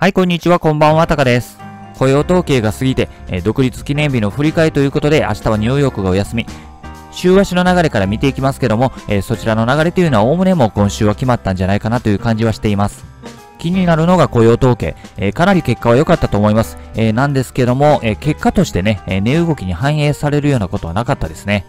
はい、こんにちは、こんばんは、タカです。雇用統計が過ぎて、えー独立記念日の振り替えということで、明日はニューヨークがお休み。週足の流れから見ていきますけども、えーそちらの流れというのはおおむねも今週は決まったんじゃないかなという感じはしています。気になるのが雇用統計。えーかなり結果は良かったと思います。えなんですけども、え結果としてね、え値動きに反映されるようなことはなかったですね。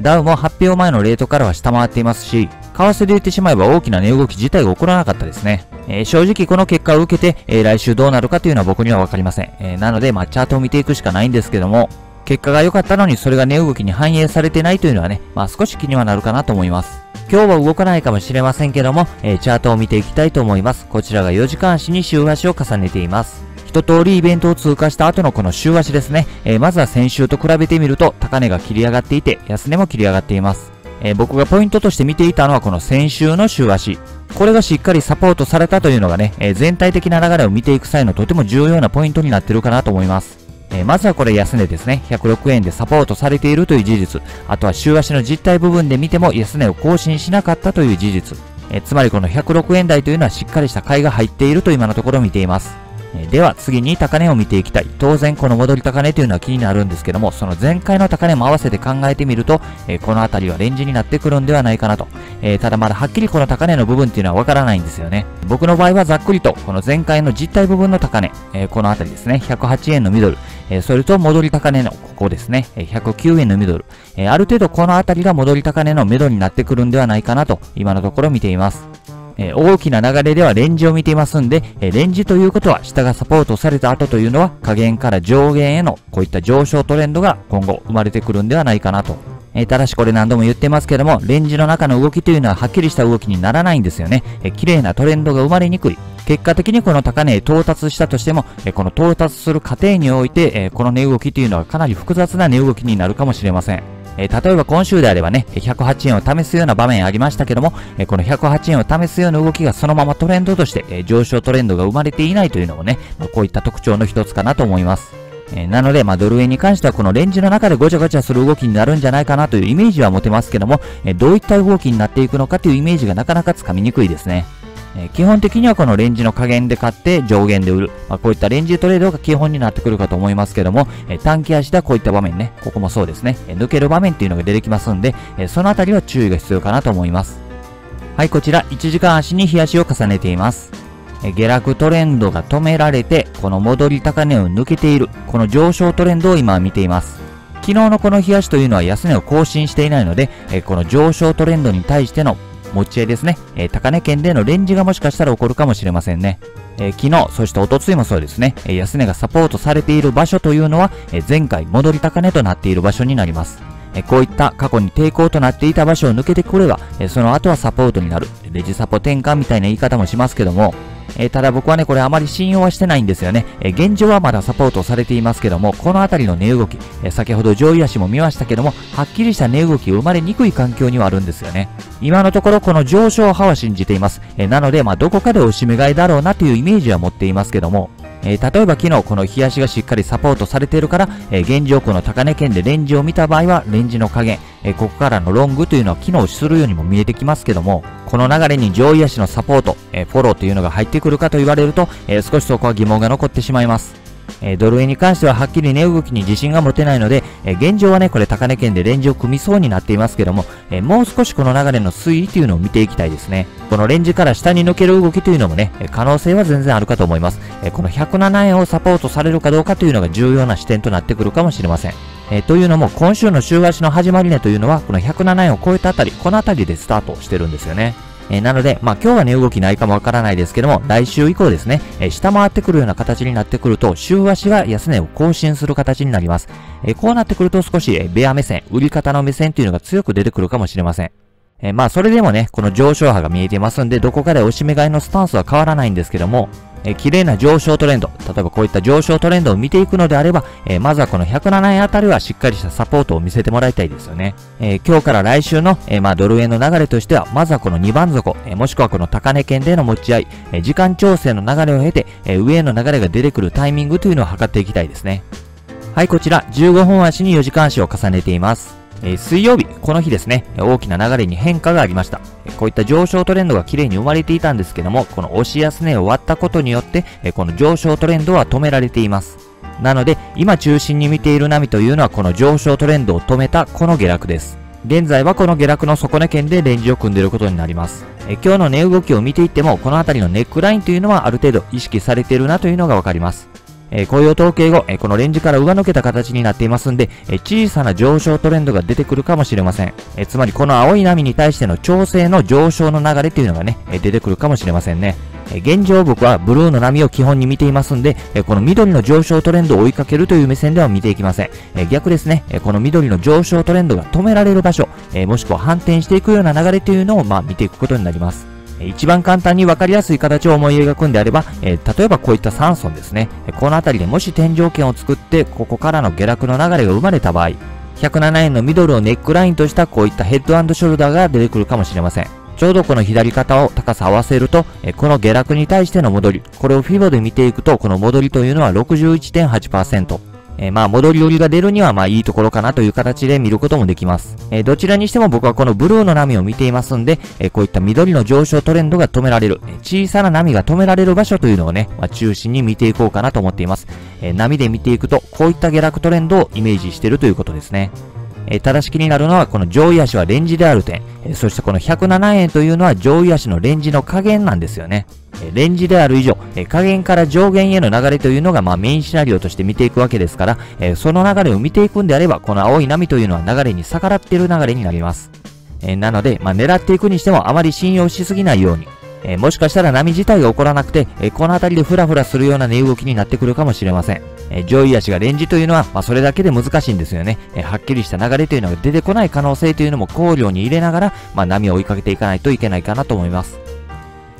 ダウも発表前のレートからは下回っていますし、為替で言ってしまえば大きな値動き自体が起こらなかったですね。えー正直この結果を受けて、えー来週どうなるかというのは僕にはわかりません。えーなので、まあ、チャートを見ていくしかないんですけども、結果が良かったのにそれが値動きに反映されてないというのはね、まあ少し気にはなるかなと思います。今日は動かないかもしれませんけども、えチャートを見ていきたいと思います。こちらが4時間足に週足を重ねています。一通りイベントを通過した後のこの週足ですね。えーまずは先週と比べてみると高値が切り上がっていて、安値も切り上がっています。えー僕がポイントとして見ていたのはこの先週の週足。これがしっかりサポートされたというのがね、えー全体的な流れを見ていく際のとても重要なポイントになってるかなと思います。えーまずはこれ安値ですね。106円でサポートされているという事実。あとは週足の実体部分で見ても安値を更新しなかったという事実。えつまりこの106円台というのはしっかりした買いが入っていると今のところ見ています。では次に高値を見ていきたい。当然この戻り高値というのは気になるんですけども、その前回の高値も合わせて考えてみると、えこの辺りはレンジになってくるんではないかなと。えただまだはっきりこの高値の部分っていうのはわからないんですよね。僕の場合はざっくりと、この前回の実体部分の高値、えこの辺りですね、108円のミドル、えそれと戻り高値のここですね、え109円のミドル、えある程度この辺りが戻り高値のミドになってくるんではないかなと、今のところ見ています。え大きな流れではレンジを見ていますんで、えレンジということは下がサポートされた後というのは下限から上限へのこういった上昇トレンドが今後生まれてくるんではないかなと。えただしこれ何度も言ってますけども、レンジの中の動きというのははっきりした動きにならないんですよね。え綺麗なトレンドが生まれにくい。結果的にこの高値へ到達したとしても、えこの到達する過程において、えこの値動きというのはかなり複雑な値動きになるかもしれません。えー例えば今週であればね、108円を試すような場面ありましたけども、えーこの108円を試すような動きがそのままトレンドとして、えー上昇トレンドが生まれていないというのもね、まあこういった特徴の一つかなと思います。えーなので、まあ、ドル円に関してはこのレンジの中でごちゃごちゃする動きになるんじゃないかなというイメージは持てますけども、えーどういった動きになっていくのかというイメージがなかなかつかみにくいですね。え基本的にはこのレンジの加減で買って上限で売る。まあ、こういったレンジトレードが基本になってくるかと思いますけども、え短期足ではこういった場面ね、ここもそうですね、え抜ける場面っていうのが出てきますんで、えそのあたりは注意が必要かなと思います。はい、こちら1時間足に日足を重ねています。下落トレンドが止められて、この戻り高値を抜けている、この上昇トレンドを今は見ています。昨日のこの日足というのは安値を更新していないので、この上昇トレンドに対しての持ち合いですね、え高値圏でのレンジがもしかしたら起こるかもしれませんね。え昨日、そしておとついもそうですね、え安値がサポートされている場所というのは、え前回戻り高値となっている場所になります。えこういった過去に抵抗となっていた場所を抜けてくれば、えその後はサポートになる。レジサポ転換みたいな言い方もしますけども、えーただ僕はね、これあまり信用はしてないんですよね。えー現状はまだサポートされていますけども、このあたりの値動き、えー先ほど上位足も見ましたけども、はっきりした値動き生まれにくい環境にはあるんですよね。今のところこの上昇派は信じています。えなので、まあ、どこかでおしめ買いだろうなというイメージは持っていますけども、えー例えば昨日この日足がしっかりサポートされているから、えー現状この高値圏でレンジを見た場合は、レンジの加減、えーここからのロングというのは機能するようにも見えてきますけども、この流れに上位足のサポート、えフォローというのが入ってくるかと言われると、え少しそこは疑問が残ってしまいます。えードル円に関してははっきり値動きに自信が持てないので、え現状はね、これ高値圏でレンジを組みそうになっていますけども、えもう少しこの流れの推移というのを見ていきたいですね。このレンジから下に抜ける動きというのもね、可能性は全然あるかと思います。えこの107円をサポートされるかどうかというのが重要な視点となってくるかもしれません。えというのも、今週の週足の始まり値というのは、この107円を超えたあたり、このあたりでスタートしてるんですよね。えなので、まあ今日は値動きないかもわからないですけども、来週以降ですね、え下回ってくるような形になってくると、週足が安値を更新する形になります。えこうなってくると少し、えベア目線、売り方の目線というのが強く出てくるかもしれません。えまあそれでもね、この上昇波が見えてますんで、どこかで押し目買いのスタンスは変わらないんですけども、えー綺麗な上昇トレンド、例えばこういった上昇トレンドを見ていくのであれば、えーまずはこの107円あたりはしっかりしたサポートを見せてもらいたいですよね。えー今日から来週の、えーまあドル円の流れとしては、まずはこの2番底、えもしくはこの高値圏での持ち合い、え時間調整の流れを経て、え上への流れが出てくるタイミングというのを測っていきたいですね。はい、こちら、15本足に4時間足を重ねています。え、水曜日、この日ですね、大きな流れに変化がありました。こういった上昇トレンドが綺麗に生まれていたんですけども、この押し安値を割ったことによって、この上昇トレンドは止められています。なので、今中心に見ている波というのはこの上昇トレンドを止めたこの下落です。現在はこの下落の底値圏でレンジを組んでいることになります。え今日の値動きを見ていっても、この辺りのネックラインというのはある程度意識されているなというのがわかります。え雇用統計後、えこのレンジから上抜けた形になっていますんで、え小さな上昇トレンドが出てくるかもしれません。えつまりこの青い波に対しての調整の上昇の流れというのがね、え出てくるかもしれませんね。現状僕はブルーの波を基本に見ていますんで、この緑の上昇トレンドを追いかけるという目線では見ていきません。逆ですね、この緑の上昇トレンドが止められる場所、もしくは反転していくような流れというのを、まあ、見ていくことになります。一番簡単に分かりやすい形を思い描くんであれば、え、例えばこういった3損ですね。この辺りでもし天井圏を作って、ここからの下落の流れが生まれた場合、107円のミドルをネックラインとしたこういったヘッドショルダーが出てくるかもしれません。ちょうどこの左肩を高さ合わせると、この下落に対しての戻り、これをフィボで見ていくと、この戻りというのは61.8%。えー、まあ、戻り寄りが出るには、まあ、いいところかなという形で見ることもできます。えー、どちらにしても僕はこのブルーの波を見ていますんで、えー、こういった緑の上昇トレンドが止められる、小さな波が止められる場所というのをね、まあ、中心に見ていこうかなと思っています。え波で見ていくと、こういった下落トレンドをイメージしてるということですね。え、正し気になるのはこの上位足はレンジである点、え、そしてこの107円というのは上位足のレンジの加減なんですよね。えレンジである以上、え加減から上限への流れというのがまあメインシナリオとして見ていくわけですから、えその流れを見ていくんであれば、この青い波というのは流れに逆らっている流れになります。えなので、まあ、狙っていくにしてもあまり信用しすぎないように、え、もしかしたら波自体が起こらなくて、え、この辺りでフラフラするような値動きになってくるかもしれません。え、上位足がレンジというのは、まあ、それだけで難しいんですよね。えはっきりした流れというのが出てこない可能性というのも考慮に入れながら、まあ、波を追いかけていかないといけないかなと思います。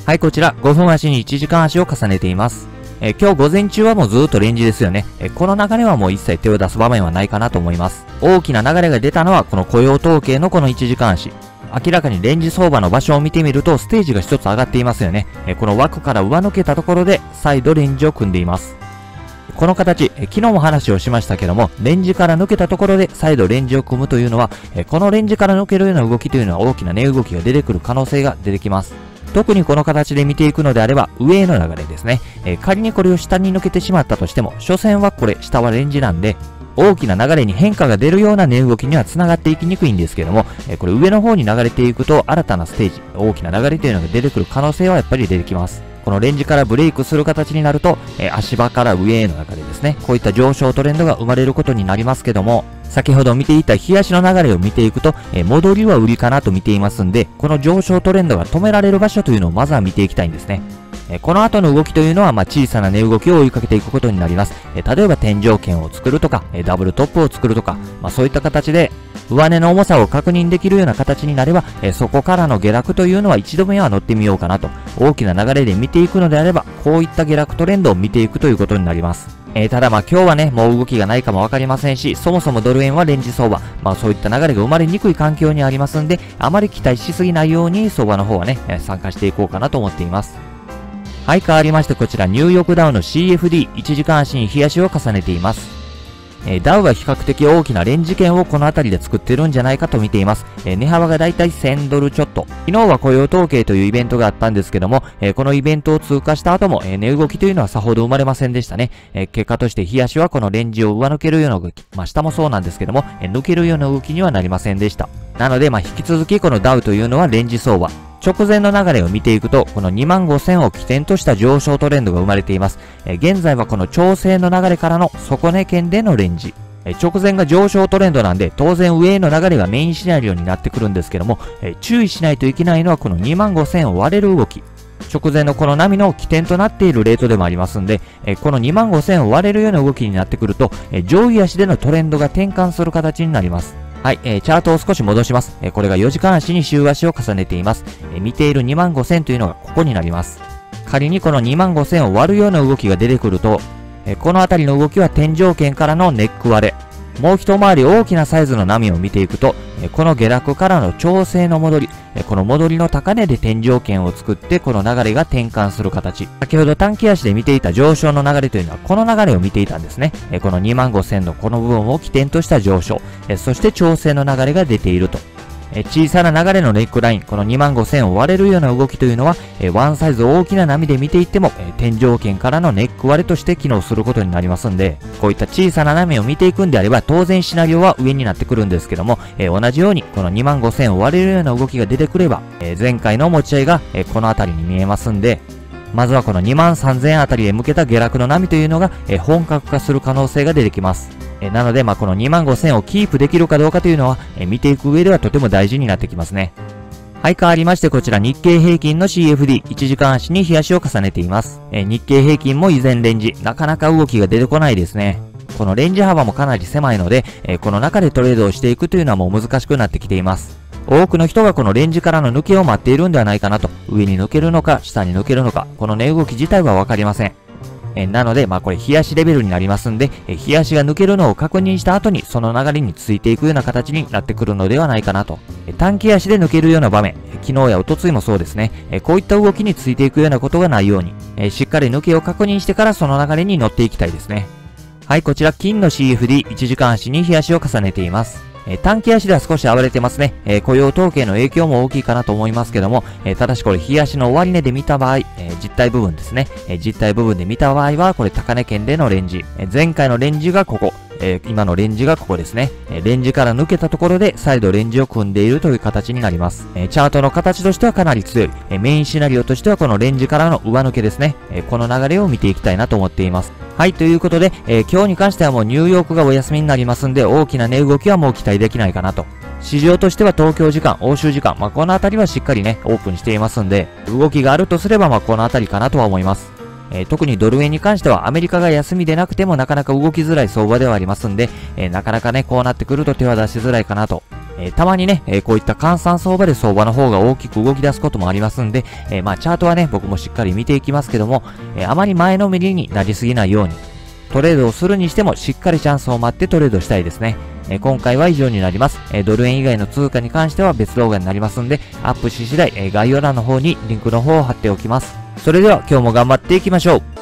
はい、こちら、5分足に1時間足を重ねています。え今日午前中はもうずっとレンジですよね。えこの流れはもう一切手を出す場面はないかなと思います。大きな流れが出たのは、この雇用統計のこの1時間足。明らかにレンジ相場の場所を見てみると、ステージが一つ上がっていますよね。えこの枠から上抜けたところで、再度レンジを組んでいます。この形、昨日も話をしましたけども、レンジから抜けたところで再度レンジを組むというのは、このレンジから抜けるような動きというのは大きな値動きが出てくる可能性が出てきます。特にこの形で見ていくのであれば、上への流れですね。え仮にこれを下に抜けてしまったとしても、所詮はこれ、下はレンジなんで、大きな流れに変化が出るような値動きには繋がっていきにくいんですけども、えこれ上の方に流れていくと新たなステージ、大きな流れというのが出てくる可能性はやっぱり出てきます。このレンジからブレイクする形になると、え足場から上への流れですね。こういった上昇トレンドが生まれることになりますけども、先ほど見ていた冷やしの流れを見ていくと、え戻りは売りかなと見ていますんで、この上昇トレンドが止められる場所というのをまずは見ていきたいんですね。えこの後の動きというのは、まあ、小さな値動きを追いかけていくことになります。え例えば天井圏を作るとか、えダブルトップを作るとか、まあ、そういった形で、上値の重さを確認できるような形になれば、えそこからの下落というのは一度目は乗ってみようかなと、大きな流れで見ていくのであれば、こういった下落トレンドを見ていくということになります。えー、ただまあ今日はね、もう動きがないかもわかりませんし、そもそもドル円はレンジ相場、まあそういった流れが生まれにくい環境にありますんで、あまり期待しすぎないように相場の方はね、参加していこうかなと思っています。はい、変わりましてこちらニューヨークダウの CFD1 時間足に冷やしを重ねています。えー、ダウは比較的大きなレンジ圏をこの辺りで作ってるんじゃないかと見ています。えー、値幅がだいたい1000ドルちょっと。昨日は雇用統計というイベントがあったんですけども、えー、このイベントを通過した後も、え値動きというのはさほど生まれませんでしたね。え結果として冷やしはこのレンジを上抜けるような動き、まあ下もそうなんですけども、え抜けるような動きにはなりませんでした。なので、まあ引き続きこのダウというのはレンジ相場。直前の流れを見ていくと、この2万5000を起点とした上昇トレンドが生まれています。現在はこの調整の流れからの底値圏でのレンジ。直前が上昇トレンドなんで、当然上への流れがメインシナリオになってくるんですけども、注意しないといけないのはこの2万5000を割れる動き。直前のこの波の起点となっているレートでもありますんで、この2万5000を割れるような動きになってくると、上位足でのトレンドが転換する形になります。はい、えー、チャートを少し戻します。えー、これが4時間足に週足を重ねています。えー、見ている2万5000というのがここになります。仮にこの2万5000を割るような動きが出てくると、えー、このあたりの動きは天井圏からのネック割れ。もう一回り大きなサイズの波を見ていくと、この下落からの調整の戻り、この戻りの高値で天井圏を作って、この流れが転換する形。先ほど短期足で見ていた上昇の流れというのは、この流れを見ていたんですね。この2万5000のこの部分を起点とした上昇、そして調整の流れが出ていると。小さな流れのネックライン、この2万5000を割れるような動きというのは、ワンサイズ大きな波で見ていっても、天井圏からのネック割れとして機能することになりますんで、こういった小さな波を見ていくんであれば、当然シナリオは上になってくるんですけども、同じように、この2万5000を割れるような動きが出てくれば、前回の持ち合いが、この辺りに見えますんで、まずはこの2万3000あたりへ向けた下落の波というのが、本格化する可能性が出てきます。えなので、まあ、この2万5000をキープできるかどうかというのは、え見ていく上ではとても大事になってきますね。はい、変わりましてこちら日経平均の CFD、1時間足に冷やしを重ねています。え日経平均も依然レンジ、なかなか動きが出てこないですね。このレンジ幅もかなり狭いので、えこの中でトレードをしていくというのはもう難しくなってきています。多くの人がこのレンジからの抜けを待っているんではないかなと。上に抜けるのか、下に抜けるのか、この値動き自体はわかりません。えなので、まあこれ、冷やしレベルになりますんで、え冷やしが抜けるのを確認した後に、その流れについていくような形になってくるのではないかなと。え短期足で抜けるような場面、昨日やおとついもそうですね、えこういった動きについていくようなことがないように、えしっかり抜けを確認してからその流れに乗っていきたいですね。はい、こちら、金の CFD、1時間足に冷やしを重ねています。え短期足では少し暴れてますね。え雇用統計の影響も大きいかなと思いますけども、えただしこれ、日足の終値で見た場合、え実体部分ですね。え実体部分で見た場合は、これ高値圏でのレンジ。え前回のレンジがここ。えー、今のレンジがここですね。えレンジから抜けたところで再度レンジを組んでいるという形になります。えチャートの形としてはかなり強い。えメインシナリオとしてはこのレンジからの上抜けですね。えこの流れを見ていきたいなと思っています。はい、ということで、え今日に関してはもうニューヨークがお休みになりますんで、大きな値動きはもう期待できないかなと。市場としては東京時間、欧州時間、まあ、このあたりはしっかりね、オープンしていますんで、動きがあるとすれば、まあ、このあたりかなとは思います。えー、特にドル円に関してはアメリカが休みでなくてもなかなか動きづらい相場ではありますんで、えー、なかなかね、こうなってくると手は出しづらいかなと。え、たまにね、えこういった換算相場で相場の方が大きく動き出すこともありますんで、えまあチャートはね、僕もしっかり見ていきますけども、えあまり前のめりになりすぎないように、トレードをするにしてもしっかりチャンスを待ってトレードしたいですね。え今回は以上になります。えドル円以外の通貨に関しては別動画になりますんで、アップし次第、え概要欄の方にリンクの方を貼っておきます。それでは今日も頑張っていきましょう。